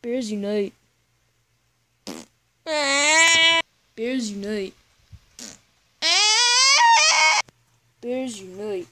Bears unite. Bears unite. Bears unite.